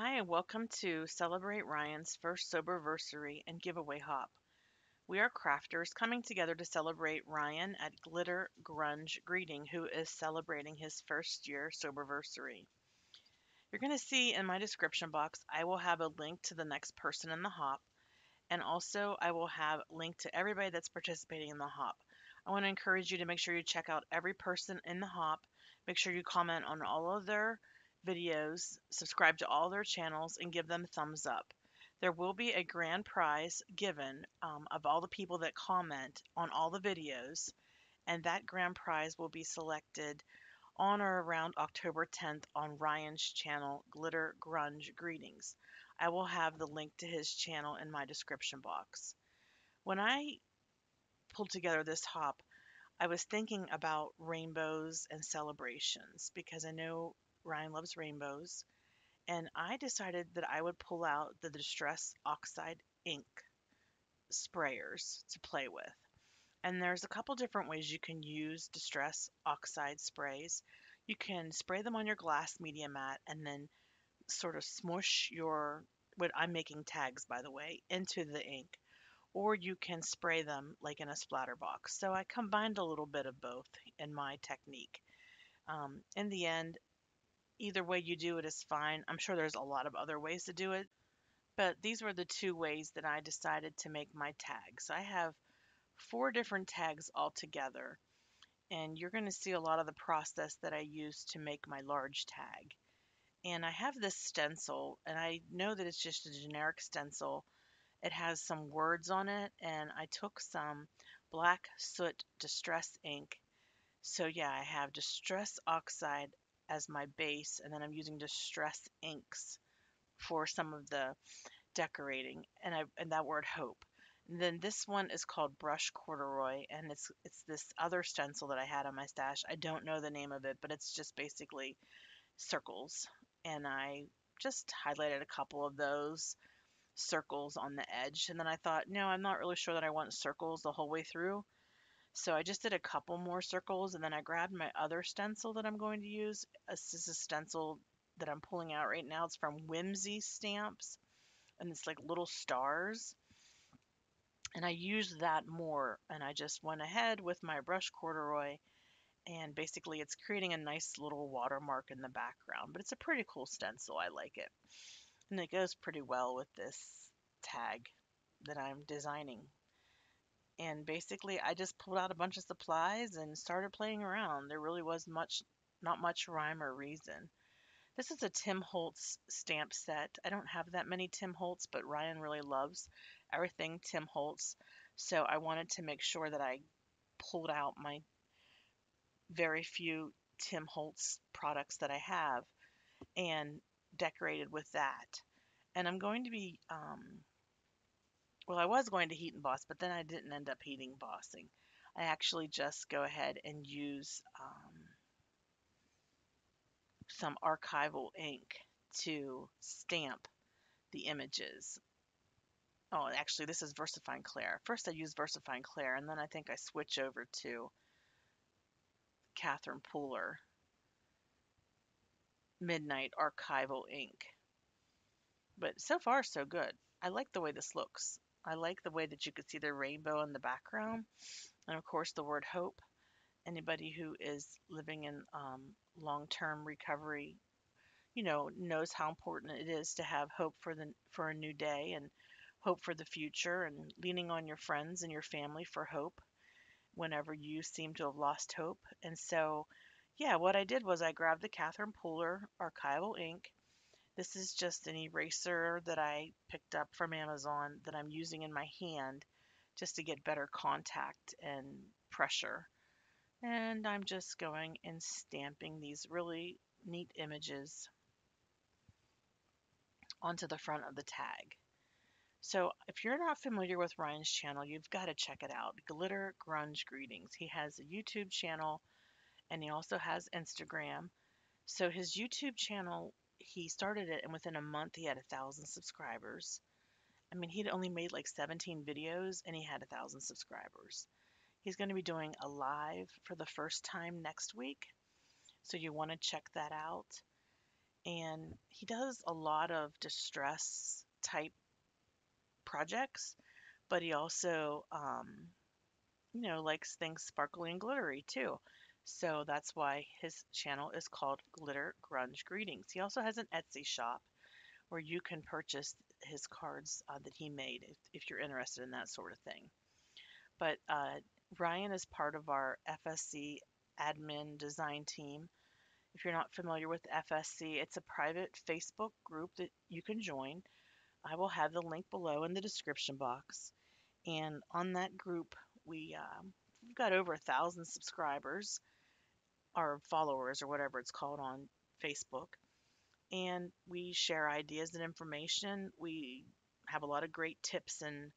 Hi, and welcome to celebrate Ryan's first soberversary and giveaway hop. We are crafters coming together to celebrate Ryan at Glitter Grunge Greeting, who is celebrating his first year soberversary. You're going to see in my description box, I will have a link to the next person in the hop, and also I will have a link to everybody that's participating in the hop. I want to encourage you to make sure you check out every person in the hop. Make sure you comment on all of their videos, subscribe to all their channels, and give them thumbs up. There will be a grand prize given um, of all the people that comment on all the videos, and that grand prize will be selected on or around October 10th on Ryan's channel, Glitter Grunge Greetings. I will have the link to his channel in my description box. When I pulled together this hop, I was thinking about rainbows and celebrations because I know Ryan loves rainbows. And I decided that I would pull out the Distress Oxide ink sprayers to play with. And there's a couple different ways you can use Distress Oxide sprays. You can spray them on your glass media mat and then sort of smush your, what I'm making tags by the way, into the ink. Or you can spray them like in a splatter box. So I combined a little bit of both in my technique. Um, in the end, either way you do it is fine. I'm sure there's a lot of other ways to do it, but these were the two ways that I decided to make my tags. I have four different tags altogether, and you're going to see a lot of the process that I use to make my large tag. And I have this stencil, and I know that it's just a generic stencil. It has some words on it, and I took some black soot distress ink. So yeah, I have distress oxide as my base, and then I'm using Distress inks for some of the decorating, and I and that word hope. And then this one is called Brush Corduroy, and it's it's this other stencil that I had on my stash. I don't know the name of it, but it's just basically circles, and I just highlighted a couple of those circles on the edge, and then I thought, no, I'm not really sure that I want circles the whole way through. So I just did a couple more circles and then I grabbed my other stencil that I'm going to use. This is a stencil that I'm pulling out right now. It's from Whimsy Stamps and it's like little stars. And I used that more and I just went ahead with my brush corduroy and basically it's creating a nice little watermark in the background. But it's a pretty cool stencil. I like it. And it goes pretty well with this tag that I'm designing and basically I just pulled out a bunch of supplies and started playing around. There really was much, not much rhyme or reason. This is a Tim Holtz stamp set. I don't have that many Tim Holtz, but Ryan really loves everything Tim Holtz. So I wanted to make sure that I pulled out my very few Tim Holtz products that I have and decorated with that. And I'm going to be um, well, I was going to heat emboss, but then I didn't end up heat embossing. I actually just go ahead and use um, some archival ink to stamp the images. Oh, actually, this is VersaFine Clair. First, I use VersaFine Clair, and then I think I switch over to Catherine Pooler Midnight Archival Ink. But so far, so good. I like the way this looks. I like the way that you could see the rainbow in the background. And of course, the word hope. Anybody who is living in um, long term recovery, you know, knows how important it is to have hope for the for a new day and hope for the future and leaning on your friends and your family for hope whenever you seem to have lost hope. And so, yeah, what I did was I grabbed the Catherine Pooler archival ink this is just an eraser that I picked up from Amazon that I'm using in my hand just to get better contact and pressure. And I'm just going and stamping these really neat images onto the front of the tag. So if you're not familiar with Ryan's channel, you've got to check it out. Glitter Grunge Greetings. He has a YouTube channel and he also has Instagram. So his YouTube channel he started it and within a month he had a thousand subscribers. I mean, he'd only made like 17 videos and he had a thousand subscribers. He's going to be doing a live for the first time next week. So you want to check that out. and he does a lot of distress type projects, but he also, um, you know, likes things sparkly and glittery too. So that's why his channel is called Glitter Grunge Greetings. He also has an Etsy shop where you can purchase his cards uh, that he made if, if, you're interested in that sort of thing. But uh, Ryan is part of our FSC admin design team. If you're not familiar with FSC, it's a private Facebook group that you can join. I will have the link below in the description box. And on that group, we, uh, we've got over a thousand subscribers or followers or whatever it's called on Facebook. And we share ideas and information. We have a lot of great tips and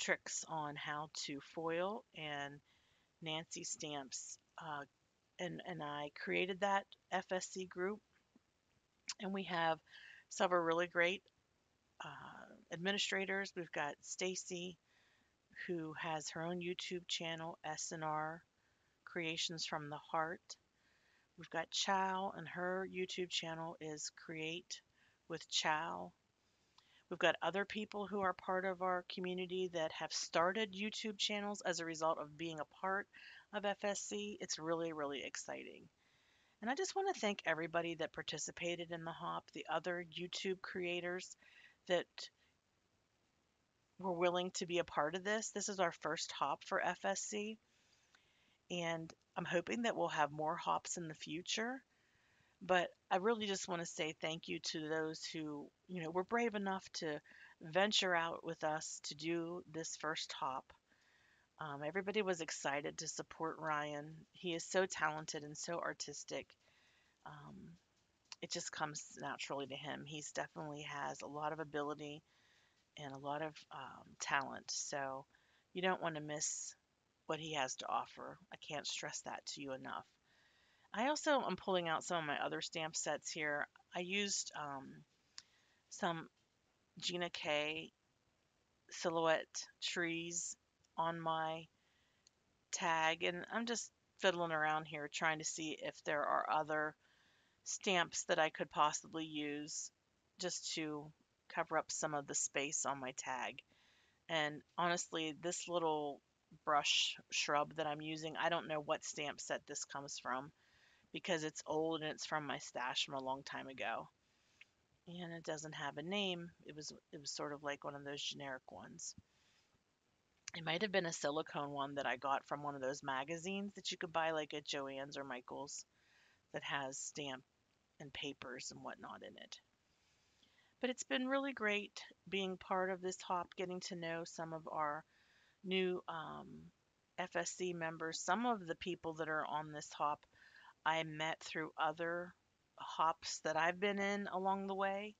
tricks on how to foil and Nancy Stamps uh, and, and I created that FSC group. And we have several really great uh, administrators. We've got Stacy, who has her own YouTube channel, S&R Creations from the Heart. We've got Chow, and her YouTube channel is Create with Chow. We've got other people who are part of our community that have started YouTube channels as a result of being a part of FSC. It's really, really exciting. And I just want to thank everybody that participated in the hop, the other YouTube creators that were willing to be a part of this. This is our first hop for FSC. And I'm hoping that we'll have more hops in the future. But I really just want to say thank you to those who, you know, were brave enough to venture out with us to do this first hop. Um, everybody was excited to support Ryan. He is so talented and so artistic. Um, it just comes naturally to him. He's definitely has a lot of ability and a lot of um, talent. So you don't want to miss what he has to offer. I can't stress that to you enough. I also am pulling out some of my other stamp sets here. I used um, some Gina K silhouette trees on my tag and I'm just fiddling around here trying to see if there are other stamps that I could possibly use just to cover up some of the space on my tag. And honestly, this little brush shrub that I'm using, I don't know what stamp set this comes from because it's old and it's from my stash from a long time ago. And it doesn't have a name. It was it was sort of like one of those generic ones. It might have been a silicone one that I got from one of those magazines that you could buy like at Joann's or Michael's that has stamp and papers and whatnot in it. But it's been really great being part of this hop, getting to know some of our new um, FSC members. Some of the people that are on this hop I met through other hops that I've been in along the way,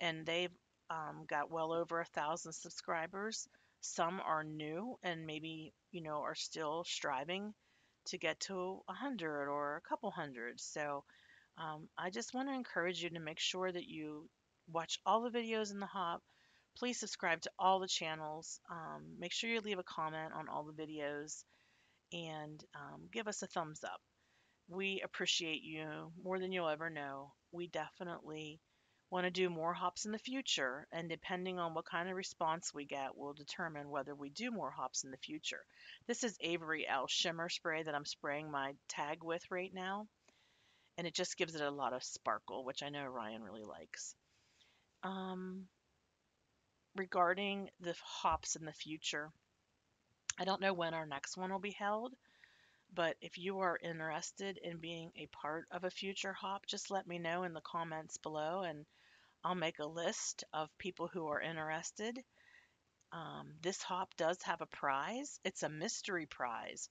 and they've um, got well over a thousand subscribers. Some are new and maybe, you know, are still striving to get to a hundred or a couple hundred. So um, I just want to encourage you to make sure that you watch all the videos in the hop. Please subscribe to all the channels. Um, make sure you leave a comment on all the videos and um, give us a thumbs up. We appreciate you more than you'll ever know. We definitely want to do more hops in the future, and depending on what kind of response we get, we'll determine whether we do more hops in the future. This is Avery Elle Shimmer Spray that I'm spraying my tag with right now, and it just gives it a lot of sparkle, which I know Ryan really likes. Um, regarding the hops in the future, I don't know when our next one will be held, but if you are interested in being a part of a future hop, just let me know in the comments below and I'll make a list of people who are interested. Um, this hop does have a prize. It's a mystery prize.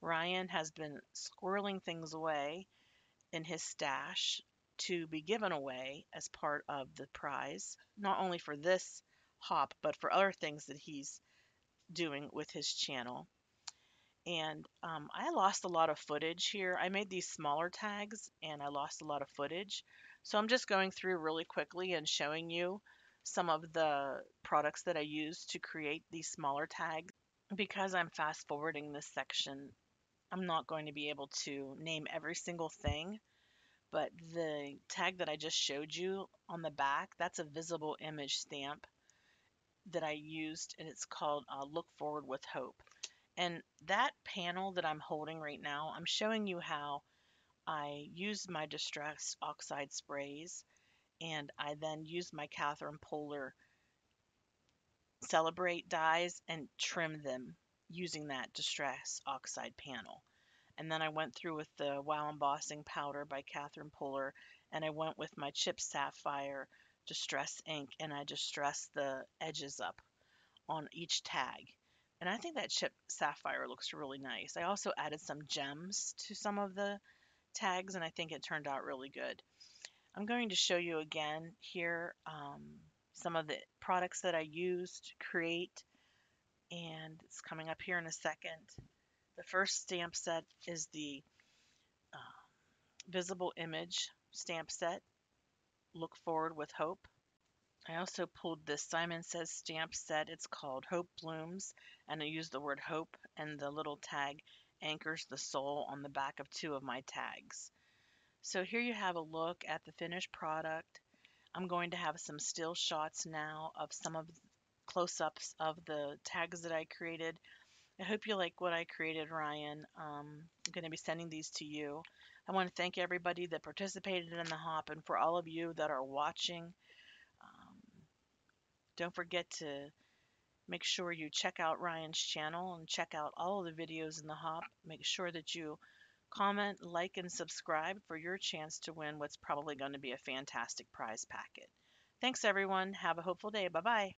Ryan has been squirreling things away in his stash to be given away as part of the prize, not only for this hop, but for other things that he's doing with his channel. And um, I lost a lot of footage here. I made these smaller tags and I lost a lot of footage. So I'm just going through really quickly and showing you some of the products that I use to create these smaller tags. Because I'm fast forwarding this section, I'm not going to be able to name every single thing, but the tag that I just showed you on the back, that's a visible image stamp that I used, and it's called uh, Look Forward with Hope. And that panel that I'm holding right now, I'm showing you how I used my Distress Oxide sprays, and I then used my Catherine Pooler Celebrate dies and trimmed them using that Distress Oxide panel. And then I went through with the Wow Embossing Powder by Catherine Pooler, and I went with my Chip Sapphire Distress ink, and I distressed the edges up on each tag. And I think that Chip Sapphire looks really nice. I also added some gems to some of the tags, and I think it turned out really good. I'm going to show you again here um, some of the products that I used to create, and it's coming up here in a second. The first stamp set is the uh, visible image stamp set, Look Forward with Hope. I also pulled this Simon Says stamp set. It's called Hope Blooms, and I used the word hope, and the little tag anchors the soul on the back of two of my tags. So here you have a look at the finished product. I'm going to have some still shots now of some of close-ups of the tags that I created I hope you like what I created, Ryan. Um, I'm going to be sending these to you. I want to thank everybody that participated in the hop and for all of you that are watching. Um, don't forget to make sure you check out Ryan's channel and check out all of the videos in the hop. Make sure that you comment, like, and subscribe for your chance to win what's probably going to be a fantastic prize packet. Thanks, everyone. Have a hopeful day. Bye bye.